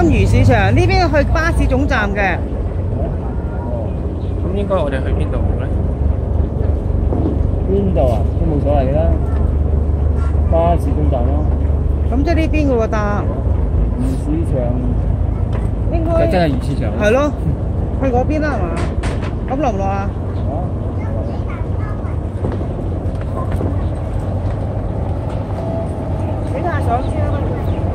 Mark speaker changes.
Speaker 1: 心魚市場，呢邊去巴士總站嘅。
Speaker 2: 咁應該我哋去邊度好咧？
Speaker 3: 邊度啊？都冇所謂啦。巴士總站咯。
Speaker 1: 咁即係呢邊嘅喎，但
Speaker 3: 魚市場
Speaker 1: 應該
Speaker 3: 真係魚市場。
Speaker 1: 係咯，去嗰邊啦，係嘛？咁落唔落啊？上车啊。